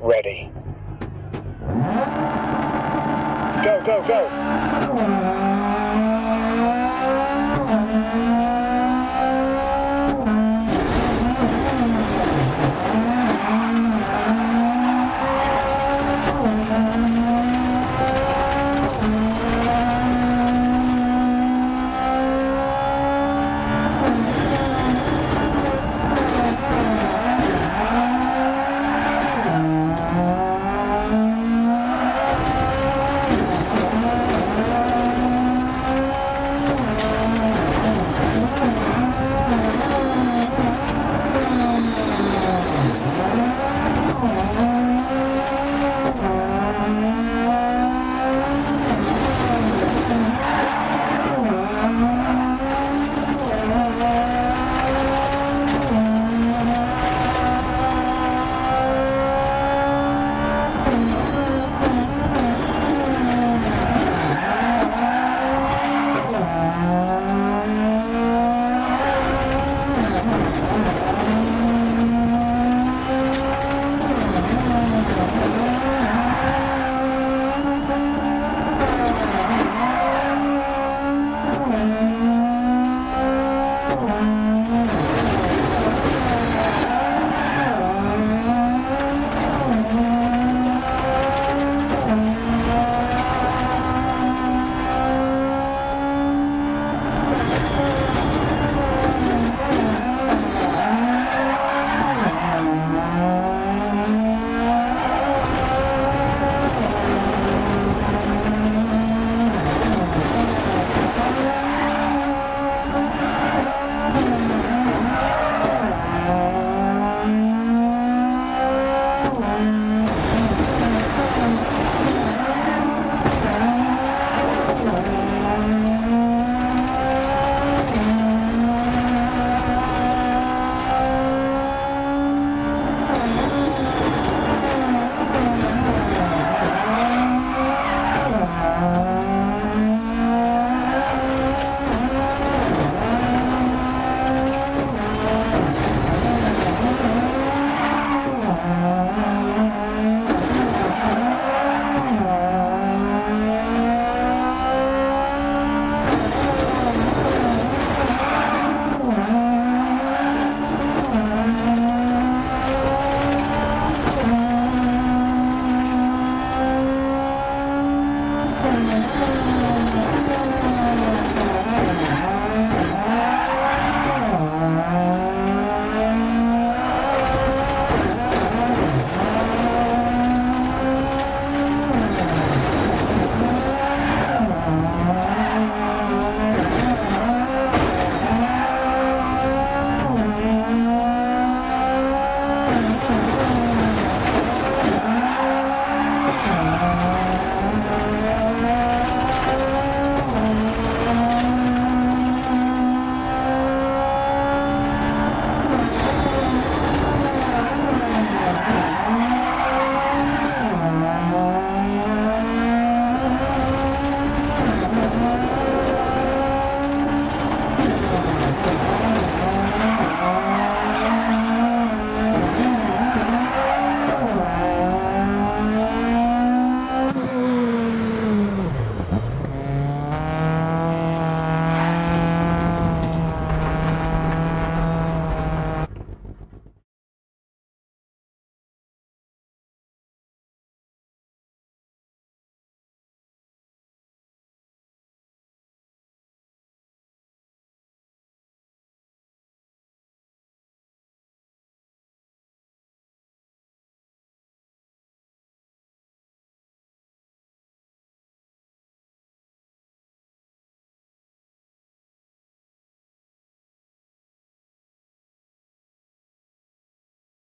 ready. Go, go, go!